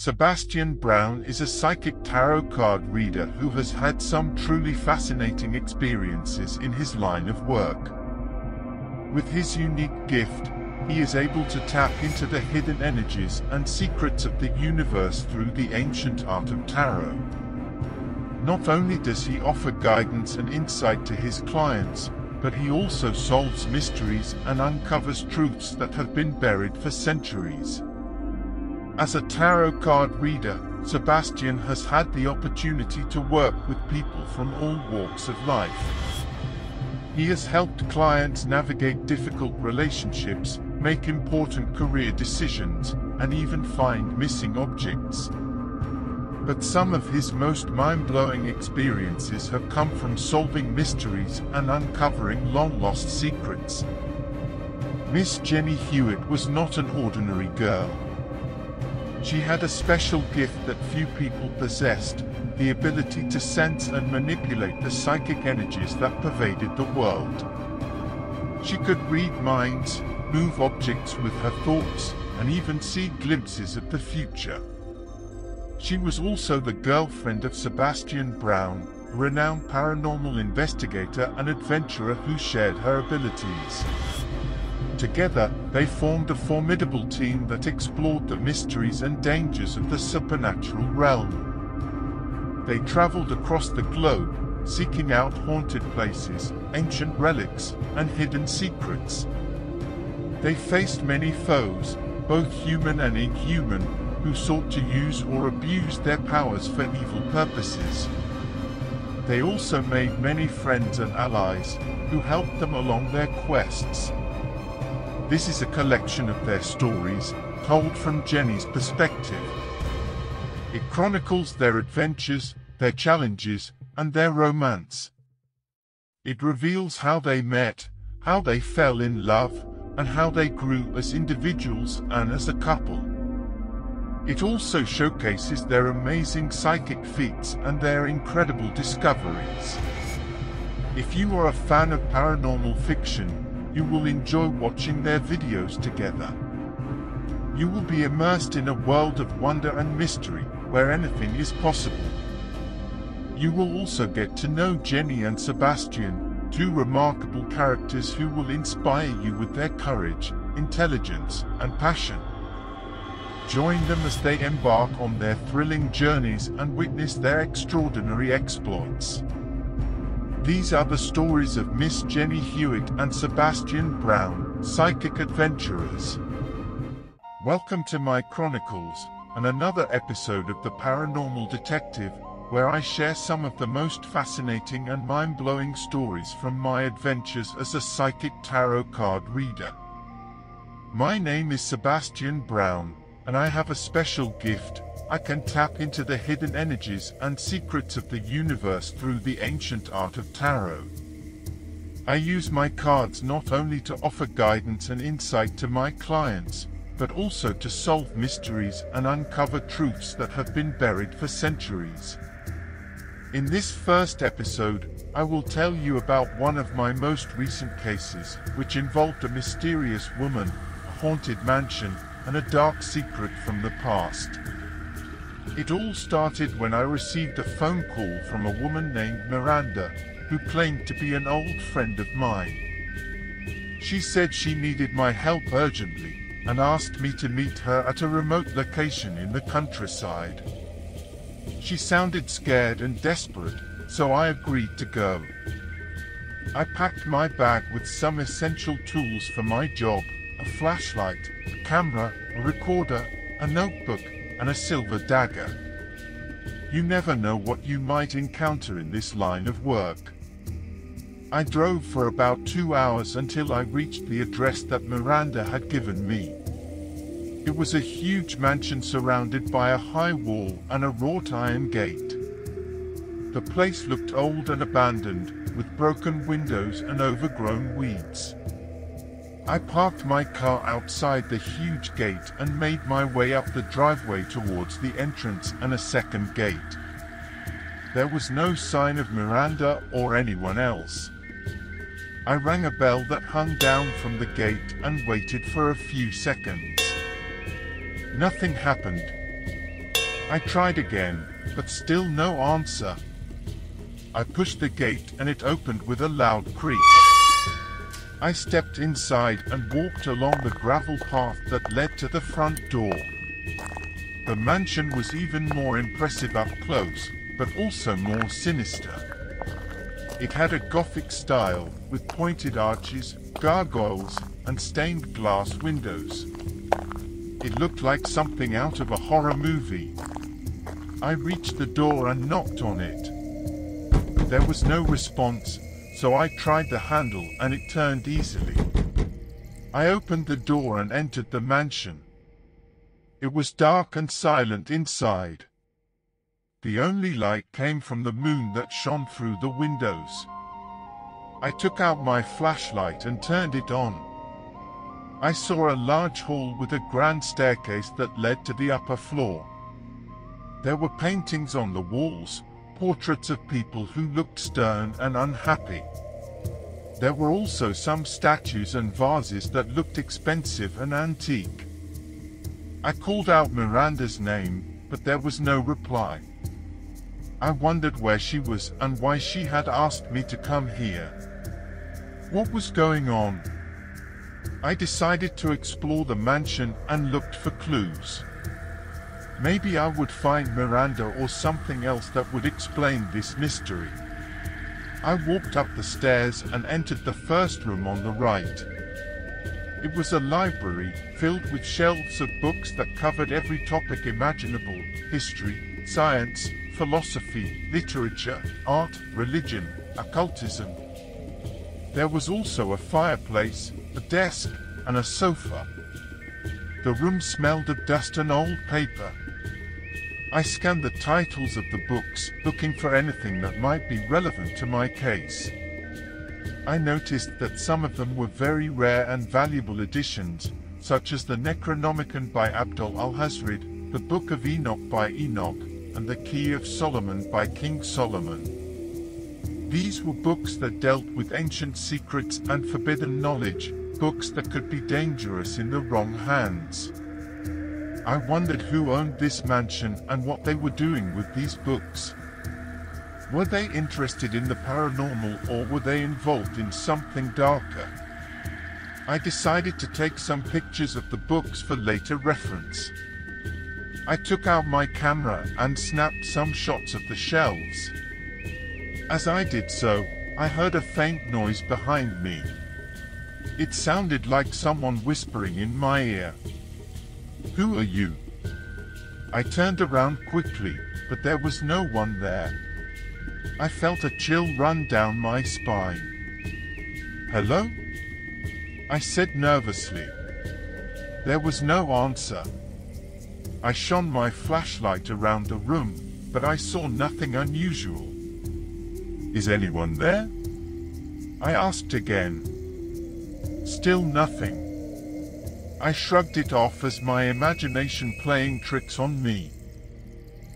Sebastian Browne is a psychic tarot card reader who has had some truly fascinating experiences in his line of work. With his unique gift, he is able to tap into the hidden energies and secrets of the universe through the ancient art of tarot. Not only does he offer guidance and insight to his clients, but he also solves mysteries and uncovers truths that have been buried for centuries. As a tarot card reader, Sebastian has had the opportunity to work with people from all walks of life. He has helped clients navigate difficult relationships, make important career decisions, and even find missing objects. But some of his most mind-blowing experiences have come from solving mysteries and uncovering long-lost secrets. Miss Jenny Hewitt was not an ordinary girl. She had a special gift that few people possessed, the ability to sense and manipulate the psychic energies that pervaded the world. She could read minds, move objects with her thoughts, and even see glimpses of the future. She was also the girlfriend of Sebastian Browne, a renowned paranormal investigator and adventurer who shared her abilities. Together, they formed a formidable team that explored the mysteries and dangers of the supernatural realm. They traveled across the globe, seeking out haunted places, ancient relics, and hidden secrets. They faced many foes, both human and inhuman, who sought to use or abuse their powers for evil purposes. They also made many friends and allies, who helped them along their quests. This is a collection of their stories, told from Jenny's perspective. It chronicles their adventures, their challenges, and their romance. It reveals how they met, how they fell in love, and how they grew as individuals and as a couple. It also showcases their amazing psychic feats and their incredible discoveries. If you are a fan of paranormal fiction, you will enjoy watching their videos together. You will be immersed in a world of wonder and mystery, where anything is possible. You will also get to know Jenny and Sebastian, two remarkable characters who will inspire you with their courage, intelligence, and passion. Join them as they embark on their thrilling journeys and witness their extraordinary exploits. These are the stories of Miss Jenny Hewitt and Sebastian Browne, psychic adventurers. Welcome to my chronicles, and another episode of The Paranormal Detective, where I share some of the most fascinating and mind-blowing stories from my adventures as a psychic tarot card reader. My name is Sebastian Browne, and I have a special gift, I can tap into the hidden energies and secrets of the universe through the ancient art of tarot. I use my cards not only to offer guidance and insight to my clients, but also to solve mysteries and uncover truths that have been buried for centuries. In this first episode, I will tell you about one of my most recent cases, which involved a mysterious woman, a haunted mansion, and a dark secret from the past. It all started when I received a phone call from a woman named Miranda, who claimed to be an old friend of mine. She said she needed my help urgently, and asked me to meet her at a remote location in the countryside. She sounded scared and desperate, so I agreed to go. I packed my bag with some essential tools for my job, a flashlight, a camera, a recorder, a notebook, and a silver dagger. You never know what you might encounter in this line of work. I drove for about two hours until I reached the address that Miranda had given me. It was a huge mansion surrounded by a high wall and a wrought iron gate. The place looked old and abandoned, with broken windows and overgrown weeds. I parked my car outside the huge gate and made my way up the driveway towards the entrance and a second gate. There was no sign of Miranda or anyone else. I rang a bell that hung down from the gate and waited for a few seconds. Nothing happened. I tried again, but still no answer. I pushed the gate and it opened with a loud creak. I stepped inside and walked along the gravel path that led to the front door. The mansion was even more impressive up close, but also more sinister. It had a Gothic style, with pointed arches, gargoyles, and stained glass windows. It looked like something out of a horror movie. I reached the door and knocked on it. There was no response, so I tried the handle and it turned easily. I opened the door and entered the mansion. It was dark and silent inside. The only light came from the moon that shone through the windows. I took out my flashlight and turned it on. I saw a large hall with a grand staircase that led to the upper floor. There were paintings on the walls, portraits of people who looked stern and unhappy. There were also some statues and vases that looked expensive and antique. I called out Miranda's name, but there was no reply. I wondered where she was and why she had asked me to come here. What was going on? I decided to explore the mansion and looked for clues. Maybe I would find Miranda or something else that would explain this mystery. I walked up the stairs and entered the first room on the right. It was a library filled with shelves of books that covered every topic imaginable, history, science, philosophy, literature, art, religion, occultism. There was also a fireplace, a desk, and a sofa. The room smelled of dust and old paper. I scanned the titles of the books, looking for anything that might be relevant to my case. I noticed that some of them were very rare and valuable editions, such as the Necronomicon by Abdul Alhazred, the Book of Enoch by Enoch, and the Key of Solomon by King Solomon. These were books that dealt with ancient secrets and forbidden knowledge, books that could be dangerous in the wrong hands. I wondered who owned this mansion and what they were doing with these books. Were they interested in the paranormal or were they involved in something darker? I decided to take some pictures of the books for later reference. I took out my camera and snapped some shots of the shelves. As I did so, I heard a faint noise behind me. It sounded like someone whispering in my ear. Who are you? I turned around quickly, but there was no one there. I felt a chill run down my spine. Hello? I said nervously. There was no answer. I shone my flashlight around the room, but I saw nothing unusual. Is anyone there? I asked again. Still nothing. I shrugged it off as my imagination playing tricks on me.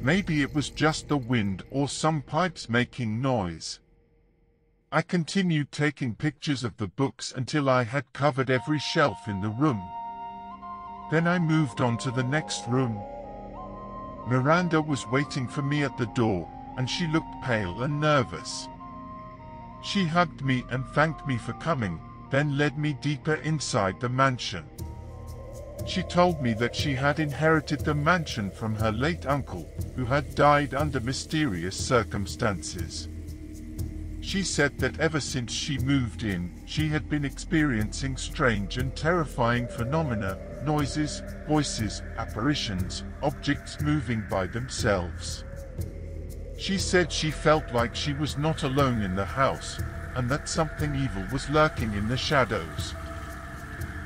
Maybe it was just the wind or some pipes making noise. I continued taking pictures of the books until I had covered every shelf in the room. Then I moved on to the next room. Miranda was waiting for me at the door, and she looked pale and nervous. She hugged me and thanked me for coming, then led me deeper inside the mansion. She told me that she had inherited the mansion from her late uncle, who had died under mysterious circumstances. She said that ever since she moved in, she had been experiencing strange and terrifying phenomena, noises, voices, apparitions, objects moving by themselves. She said she felt like she was not alone in the house, and that something evil was lurking in the shadows.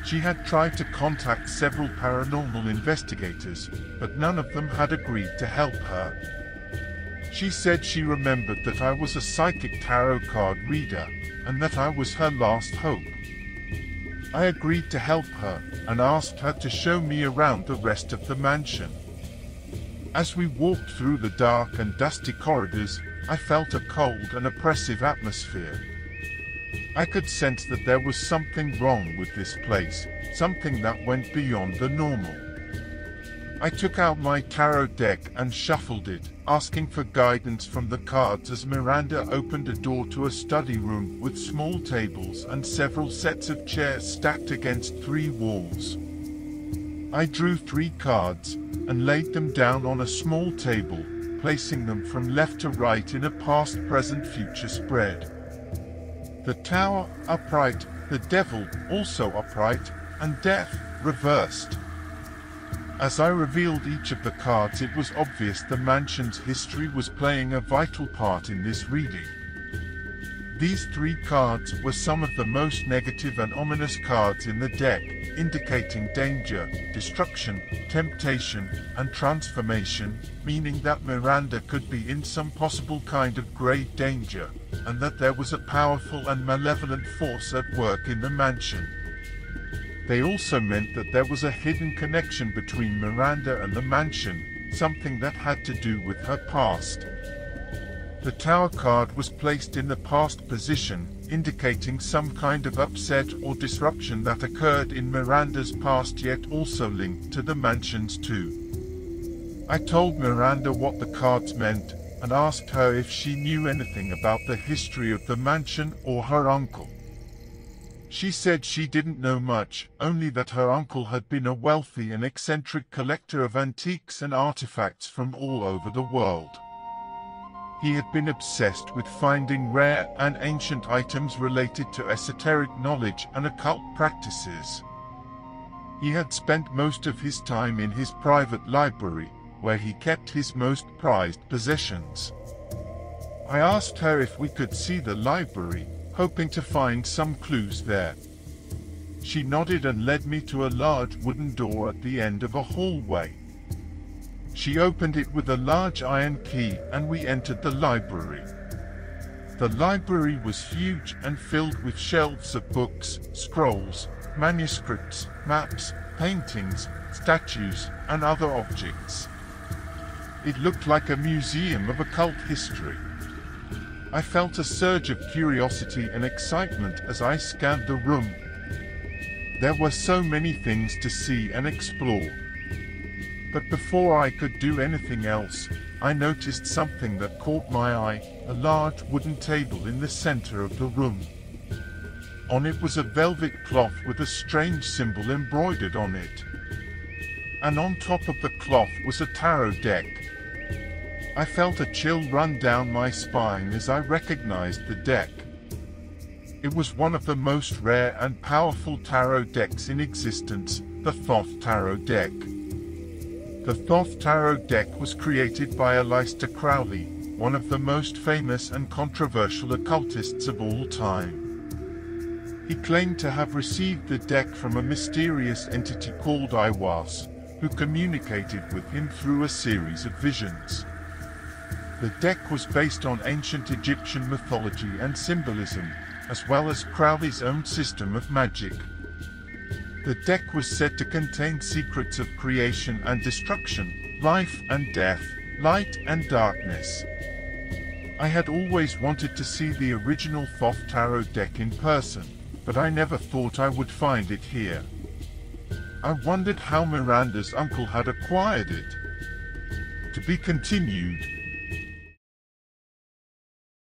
She had tried to contact several paranormal investigators, but none of them had agreed to help her. She said she remembered that I was a psychic tarot card reader, and that I was her last hope. I agreed to help her, and asked her to show me around the rest of the mansion. As we walked through the dark and dusty corridors, I felt a cold and oppressive atmosphere. I could sense that there was something wrong with this place, something that went beyond the normal. I took out my tarot deck and shuffled it, asking for guidance from the cards as Miranda opened a door to a study room with small tables and several sets of chairs stacked against three walls. I drew three cards and laid them down on a small table, placing them from left to right in a past, present, future spread. The tower upright, the devil also upright, and death reversed. As I revealed each of the cards it was obvious the mansion's history was playing a vital part in this reading. These three cards were some of the most negative and ominous cards in the deck, indicating danger, destruction, temptation, and transformation, meaning that Miranda could be in some possible kind of grave danger, and that there was a powerful and malevolent force at work in the mansion. They also meant that there was a hidden connection between Miranda and the mansion, something that had to do with her past. The tower card was placed in the past position, indicating some kind of upset or disruption that occurred in Miranda's past yet also linked to the mansions too. I told Miranda what the cards meant, and asked her if she knew anything about the history of the mansion or her uncle. She said she didn't know much, only that her uncle had been a wealthy and eccentric collector of antiques and artifacts from all over the world. He had been obsessed with finding rare and ancient items related to esoteric knowledge and occult practices. He had spent most of his time in his private library, where he kept his most prized possessions. I asked her if we could see the library, hoping to find some clues there. She nodded and led me to a large wooden door at the end of a hallway. She opened it with a large iron key and we entered the library. The library was huge and filled with shelves of books, scrolls, manuscripts, maps, paintings, statues, and other objects. It looked like a museum of occult history. I felt a surge of curiosity and excitement as I scanned the room. There were so many things to see and explore. But before I could do anything else, I noticed something that caught my eye, a large wooden table in the center of the room. On it was a velvet cloth with a strange symbol embroidered on it. And on top of the cloth was a tarot deck, I felt a chill run down my spine as I recognized the deck. It was one of the most rare and powerful tarot decks in existence, the Thoth Tarot deck. The Thoth Tarot deck was created by Aleister Crowley, one of the most famous and controversial occultists of all time. He claimed to have received the deck from a mysterious entity called Aiwass, who communicated with him through a series of visions. The deck was based on ancient Egyptian mythology and symbolism, as well as Crowley's own system of magic. The deck was said to contain secrets of creation and destruction, life and death, light and darkness. I had always wanted to see the original Thoth Tarot deck in person, but I never thought I would find it here. I wondered how Miranda's uncle had acquired it. To be continued.